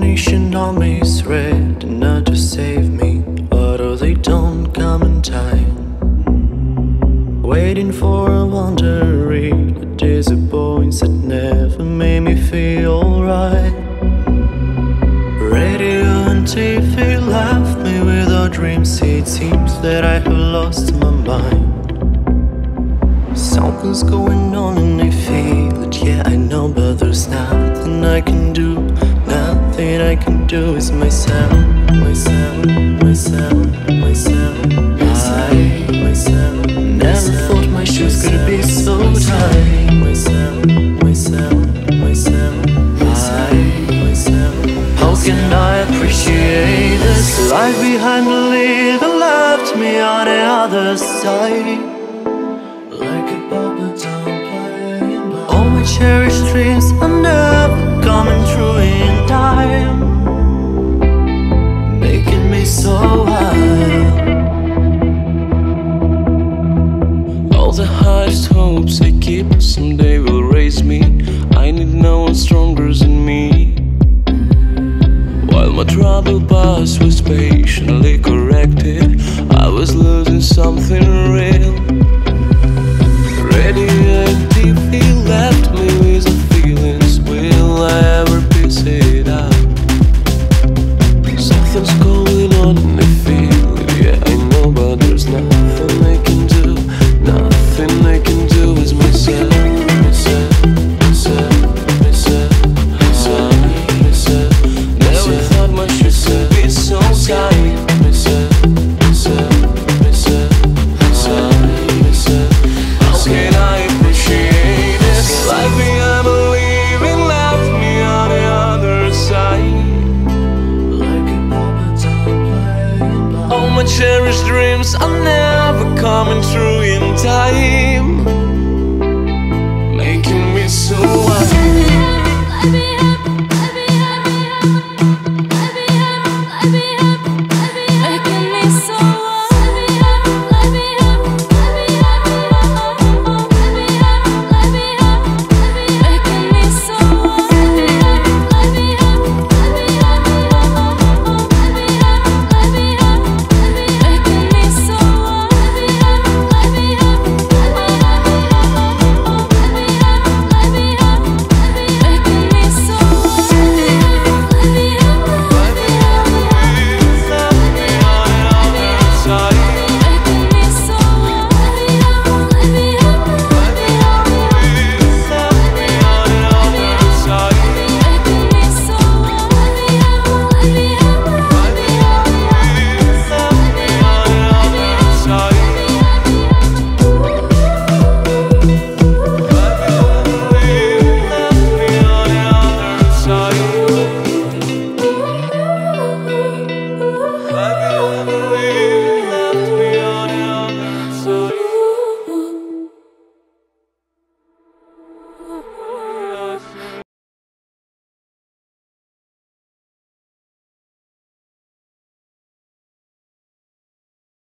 Nation armies red and not to save me although they don't come in time waiting for a wandering that disappoints that never made me feel alright. radio and tv left me without dreams it seems that i have lost is myself, myself, myself, myself, myself. Never thought my shoes could be so tight. Myself, myself, myself, myself, myself. How can I appreciate this life behind the living left me on the other side? Like a bubble down playing. All my cherished dreams are never coming true in time, All the highest hopes I keep someday will raise me. I need no one stronger than me. While my troubled past was patiently corrected, I was losing something real. My cherished dreams are never coming true in time,